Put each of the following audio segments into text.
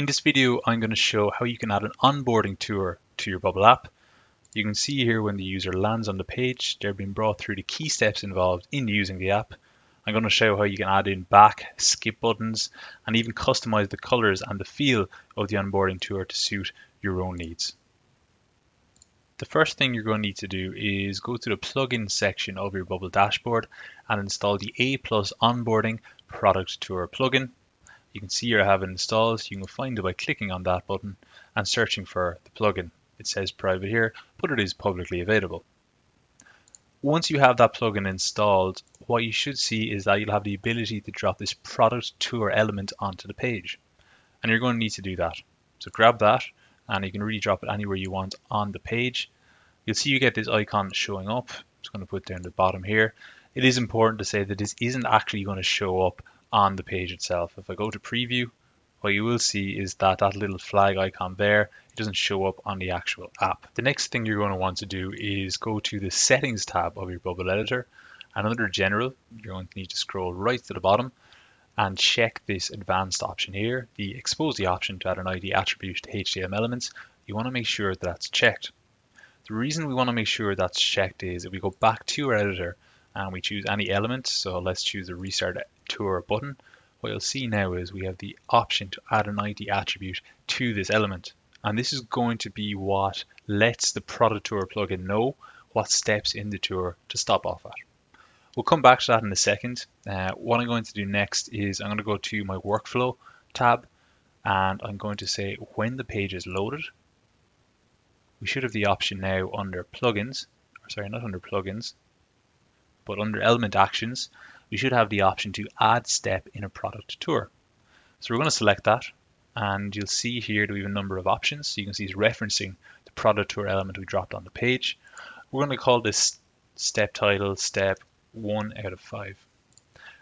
In this video, I'm going to show how you can add an onboarding tour to your Bubble app. You can see here when the user lands on the page, they're being brought through the key steps involved in using the app. I'm going to show how you can add in back, skip buttons, and even customize the colors and the feel of the onboarding tour to suit your own needs. The first thing you're going to need to do is go to the plugin section of your Bubble dashboard and install the A Plus Onboarding Product Tour plugin. You can see I have it installed. You can find it by clicking on that button and searching for the plugin. It says private here, but it is publicly available. Once you have that plugin installed, what you should see is that you'll have the ability to drop this product tour element onto the page. And you're going to need to do that. So grab that and you can really drop it anywhere you want on the page. You'll see you get this icon showing up. I'm just going to put down the bottom here. It is important to say that this isn't actually going to show up on the page itself. If I go to preview, what you will see is that that little flag icon there, it doesn't show up on the actual app. The next thing you're going to want to do is go to the settings tab of your bubble editor and under general, you're going to need to scroll right to the bottom and check this advanced option here, the expose the option to add an ID attribute to HTML elements. You want to make sure that that's checked. The reason we want to make sure that's checked is if we go back to our editor and we choose any element, so let's choose the restart tour button, what you'll see now is we have the option to add an ID attribute to this element. And this is going to be what lets the product tour plugin know what steps in the tour to stop off at. We'll come back to that in a second. Uh, what I'm going to do next is I'm going to go to my workflow tab and I'm going to say when the page is loaded, we should have the option now under plugins, or sorry, not under plugins, but under element actions, we should have the option to add step in a product tour. So we're going to select that and you'll see here that we have a number of options. So you can see it's referencing the product tour element we dropped on the page. We're going to call this step title step 1 out of 5.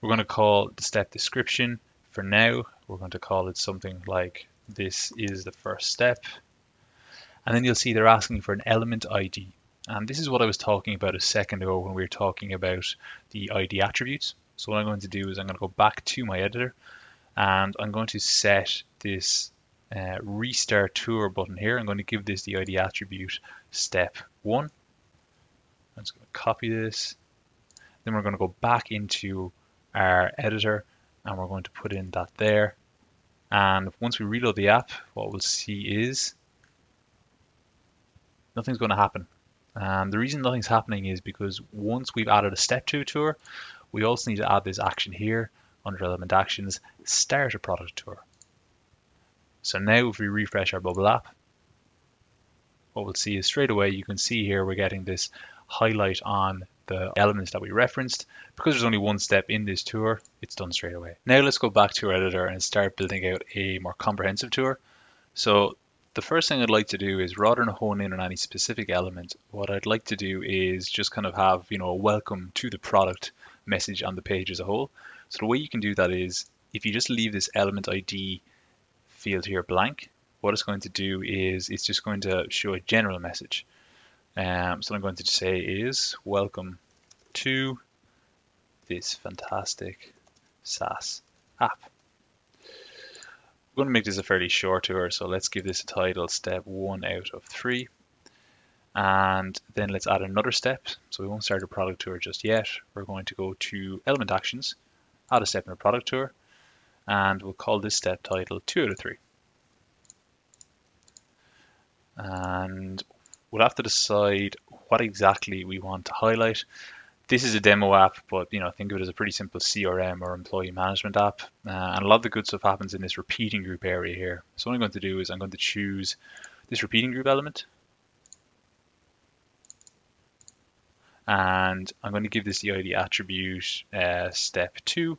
We're going to call the step description for now. We're going to call it something like this is the first step. And then you'll see they're asking for an element ID. And this is what I was talking about a second ago when we were talking about the ID attributes. So what I'm going to do is I'm going to go back to my editor and I'm going to set this uh, restart tour button here. I'm going to give this the ID attribute step one. I'm just going to copy this. Then we're going to go back into our editor and we're going to put in that there. And once we reload the app, what we'll see is nothing's going to happen. And the reason nothing's happening is because once we've added a step to a tour, we also need to add this action here under element actions, start a product tour. So now if we refresh our bubble app, what we'll see is straight away, you can see here we're getting this highlight on the elements that we referenced. Because there's only one step in this tour, it's done straight away. Now let's go back to our editor and start building out a more comprehensive tour. So the first thing I'd like to do is rather than hone in on any specific element, what I'd like to do is just kind of have, you know, a welcome to the product message on the page as a whole. So the way you can do that is if you just leave this element ID field here blank, what it's going to do is it's just going to show a general message. Um, so I'm going to say is welcome to this fantastic SaaS app. We're going to make this a fairly short tour, so let's give this a title step one out of three. And then let's add another step. So we won't start a product tour just yet. We're going to go to element actions, add a step in a product tour, and we'll call this step title two out of three. And we'll have to decide what exactly we want to highlight this is a demo app, but you know, think of it as a pretty simple CRM or employee management app. Uh, and a lot of the good stuff happens in this repeating group area here. So what I'm going to do is I'm going to choose this repeating group element. And I'm going to give this the ID attribute uh, step two.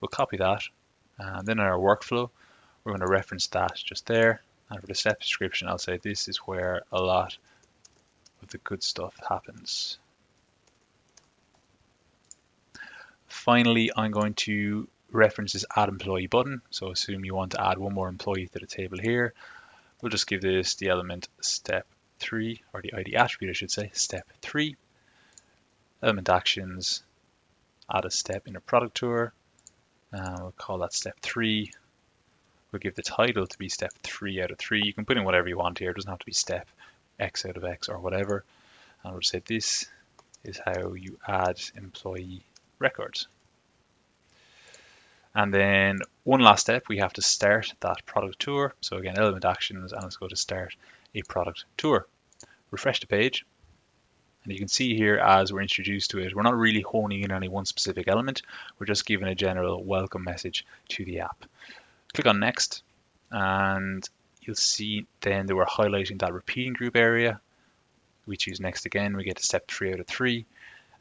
We'll copy that. And then in our workflow, we're going to reference that just there. And for the step description, I'll say this is where a lot of the good stuff happens. Finally, I'm going to reference this add employee button. So assume you want to add one more employee to the table here. We'll just give this the element step three, or the ID attribute, I should say, step three. Element actions, add a step in a product tour. Uh, we'll call that step three. We'll give the title to be step three out of three. You can put in whatever you want here. It doesn't have to be step X out of X or whatever. And we'll say this is how you add employee records. And then one last step, we have to start that product tour. So again, element actions, and let's go to start a product tour. Refresh the page. And you can see here as we're introduced to it, we're not really honing in on any one specific element. We're just giving a general welcome message to the app. Click on next and you'll see then that we're highlighting that repeating group area. We choose next again, we get to step three out of three.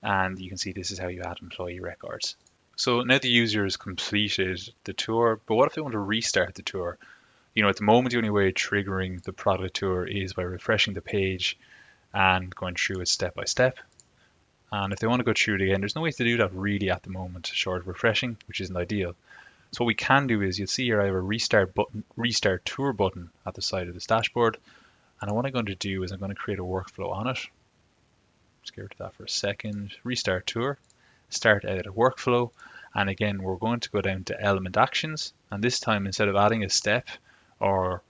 And you can see this is how you add employee records. So now the user has completed the tour, but what if they want to restart the tour? You know, at the moment, the only way of triggering the product tour is by refreshing the page and going through it step by step. And if they want to go through it again, there's no way to do that really at the moment, short of refreshing, which isn't ideal. So what we can do is you'll see here I have a restart button, restart tour button at the side of this dashboard. And what I'm going to do is I'm going to create a workflow on it. Just get rid of that for a second. Restart tour, start edit a workflow. And again, we're going to go down to element actions. And this time, instead of adding a step or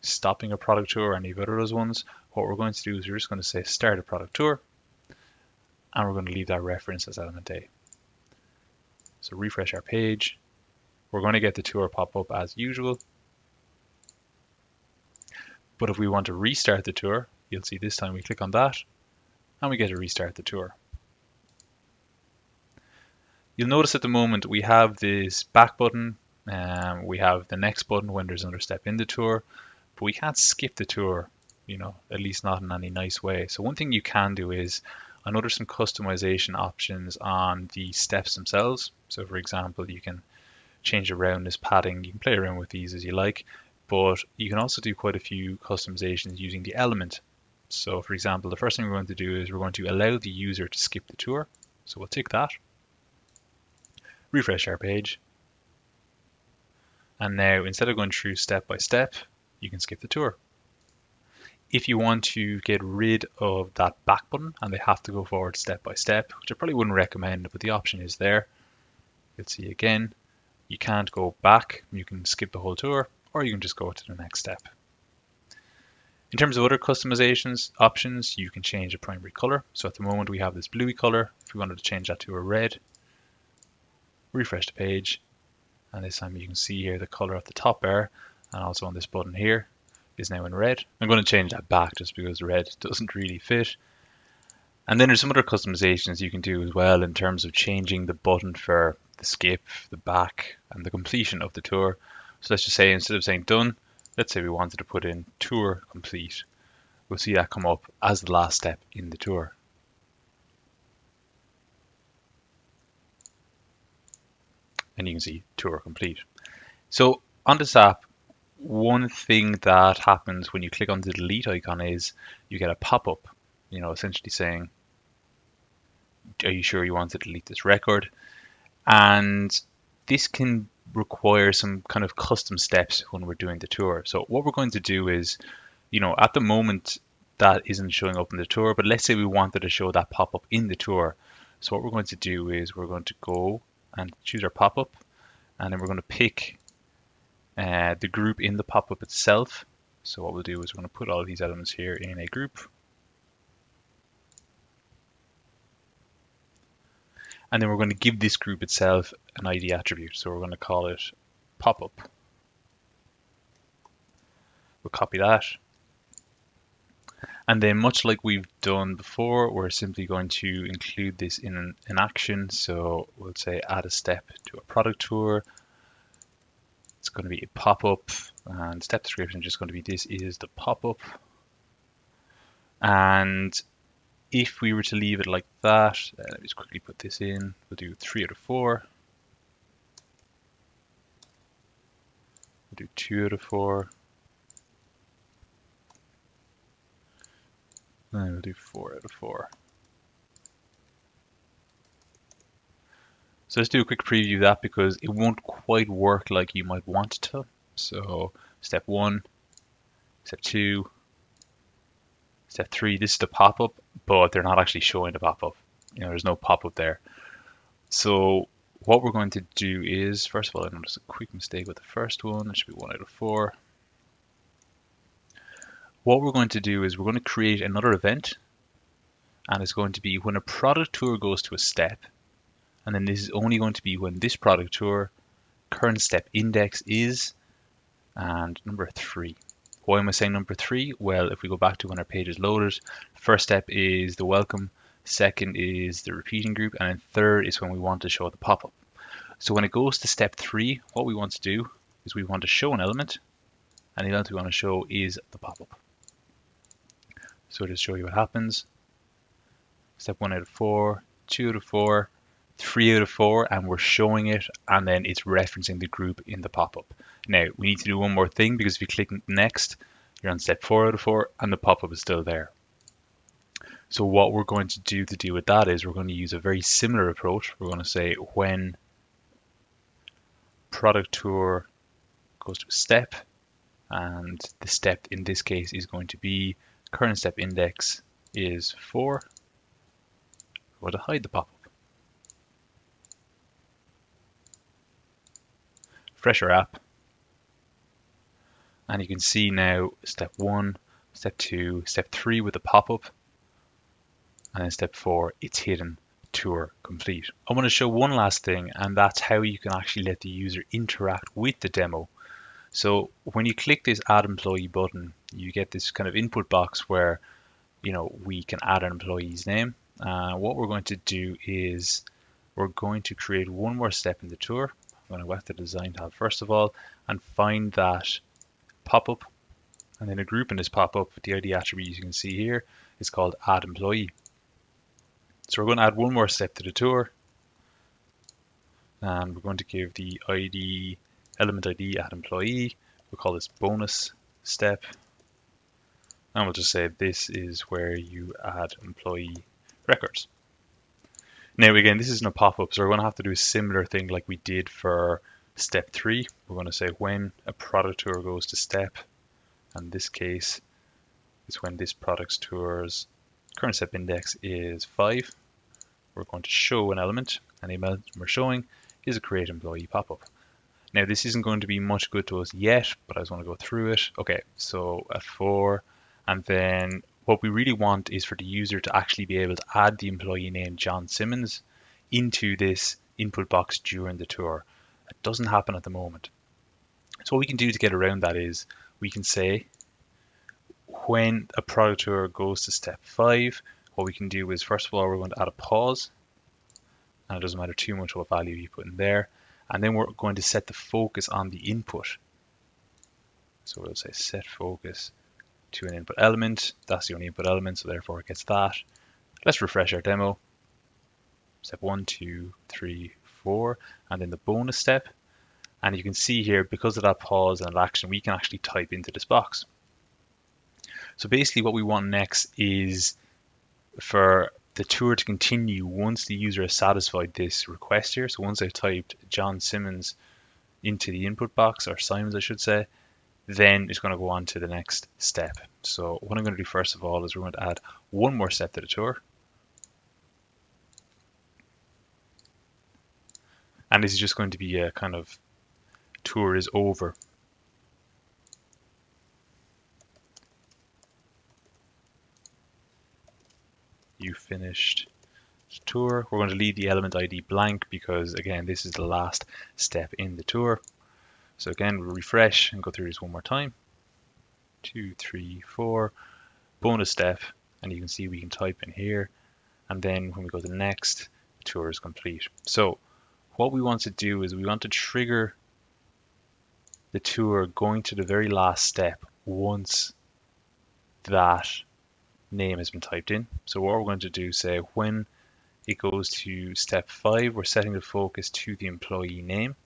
stopping a product tour or any of those ones, what we're going to do is we're just going to say start a product tour. And we're going to leave that reference as element A. So refresh our page. We're going to get the tour pop up as usual. But if we want to restart the tour, you'll see this time we click on that and we get to restart the tour. You'll notice at the moment we have this back button, um, we have the next button when there's another step in the tour, but we can't skip the tour, you know, at least not in any nice way. So one thing you can do is, I know there's some customization options on the steps themselves. So for example, you can change around this padding, you can play around with these as you like, but you can also do quite a few customizations using the element. So for example, the first thing we're going to do is we're going to allow the user to skip the tour. So we'll tick that refresh our page. And now instead of going through step by step, you can skip the tour. If you want to get rid of that back button and they have to go forward step by step, which I probably wouldn't recommend, but the option is there. You'll see again, you can't go back, you can skip the whole tour, or you can just go to the next step. In terms of other customizations options, you can change the primary color. So at the moment we have this bluey color. If we wanted to change that to a red, refresh the page and this time you can see here the color of the top bar and also on this button here is now in red. I'm going to change that back just because red doesn't really fit. And then there's some other customizations you can do as well in terms of changing the button for the skip, the back, and the completion of the tour. So let's just say instead of saying done, let's say we wanted to put in tour complete. We'll see that come up as the last step in the tour. and you can see tour complete. So on this app, one thing that happens when you click on the delete icon is you get a pop-up, you know, essentially saying, are you sure you want to delete this record? And this can require some kind of custom steps when we're doing the tour. So what we're going to do is, you know, at the moment that isn't showing up in the tour, but let's say we wanted to show that pop-up in the tour. So what we're going to do is we're going to go and choose our pop-up and then we're going to pick uh, the group in the pop-up itself. So what we'll do is we're going to put all these elements here in a group. And then we're going to give this group itself an ID attribute. So we're going to call it pop-up. We'll copy that and then much like we've done before, we're simply going to include this in an, action. So we'll say add a step to a product tour. It's going to be a pop-up and step description is just going to be this is the pop-up. And if we were to leave it like that, uh, let me just quickly put this in. We'll do three out of four. We'll do two out of four. And we'll do four out of four. So let's do a quick preview of that because it won't quite work like you might want it to. So step one, step two, step three, this is the pop-up, but they're not actually showing the pop-up. You know, there's no pop-up there. So what we're going to do is, first of all, I noticed a quick mistake with the first one. It should be one out of four. What we're going to do is we're going to create another event and it's going to be when a product tour goes to a step and then this is only going to be when this product tour current step index is and number three. Why am I saying number three? Well, if we go back to when our page is loaded, first step is the welcome, second is the repeating group, and then third is when we want to show the pop-up. So when it goes to step three, what we want to do is we want to show an element, and the element we want to show is the pop-up. So just show you what happens. Step one out of four, two out of four, three out of four, and we're showing it, and then it's referencing the group in the pop-up. Now, we need to do one more thing, because if you click next, you're on step four out of four, and the pop-up is still there. So what we're going to do to deal with that is we're going to use a very similar approach. We're going to say when product tour goes to a step, and the step in this case is going to be current step index is 4. We're going to hide the pop-up. Fresher app. And you can see now step 1, step 2, step 3 with the pop-up. And then step 4, it's hidden tour complete. I want to show one last thing and that's how you can actually let the user interact with the demo. So when you click this add employee button, you get this kind of input box where you know we can add an employee's name. Uh, what we're going to do is we're going to create one more step in the tour. I'm going to go back to the design tab first of all and find that pop-up and then a group in this pop-up, the ID attribute you can see here is called add employee. So we're going to add one more step to the tour and we're going to give the ID element ID add employee. We'll call this bonus step and we'll just say this is where you add employee records. Now again, this isn't a pop-up, so we're going to have to do a similar thing like we did for step three. We're going to say when a product tour goes to step, and this case is when this product tour's current step index is five. We're going to show an element, and the element we're showing is a create employee pop-up. Now this isn't going to be much good to us yet, but I just want to go through it. Okay, so at four, and then what we really want is for the user to actually be able to add the employee name John Simmons into this input box during the tour. It doesn't happen at the moment. So what we can do to get around that is we can say when a product tour goes to step five, what we can do is first of all, we're going to add a pause. And it doesn't matter too much what value you put in there. And then we're going to set the focus on the input. So we'll say set focus to an input element. That's the only input element, so therefore it gets that. Let's refresh our demo. Step one, two, three, and then the bonus step. And you can see here, because of that pause and action, we can actually type into this box. So basically what we want next is for the tour to continue once the user has satisfied this request here. So once I've typed John Simmons into the input box, or Simons I should say, then it's going to go on to the next step. So what I'm going to do first of all is we're going to add one more step to the tour. And this is just going to be a kind of tour is over. You finished the tour. We're going to leave the element ID blank because again, this is the last step in the tour. So again, refresh and go through this one more time. Two, three, four, bonus step, and you can see we can type in here. And then when we go to the next, the tour is complete. So what we want to do is we want to trigger the tour going to the very last step once that name has been typed in. So what we're going to do, say when it goes to step five, we're setting the focus to the employee name.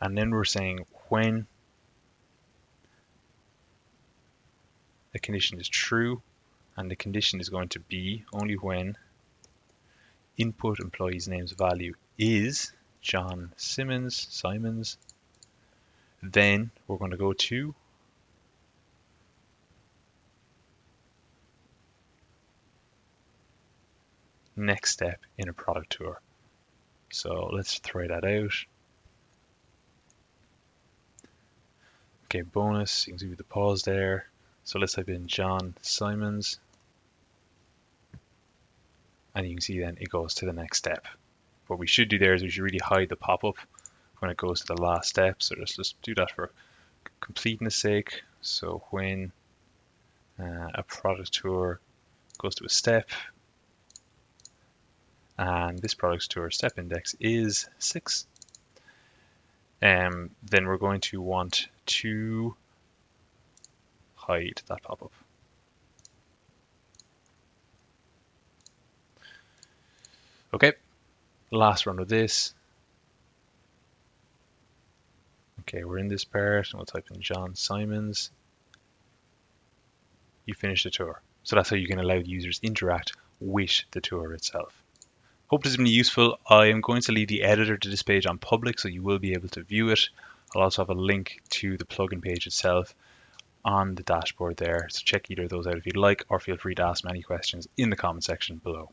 And then we're saying when the condition is true, and the condition is going to be only when input employee's name's value is John Simmons, Simons, then we're going to go to next step in a product tour. So let's try that out. Okay, bonus, you can see the pause there. So let's type in John Simons. And you can see then it goes to the next step. What we should do there is we should really hide the pop-up when it goes to the last step. So just, just do that for completeness sake. So when uh, a product tour goes to a step, and this product tour step index is 6, um, then we're going to want to hide that pop-up. Okay, last run of this. Okay, we're in this part, and we'll type in John Simons. You finish the tour. So that's how you can allow the users interact with the tour itself. Hope this has been useful. I am going to leave the editor to this page on public so you will be able to view it. I'll also have a link to the plugin page itself on the dashboard there. So check either of those out if you'd like or feel free to ask me any questions in the comment section below.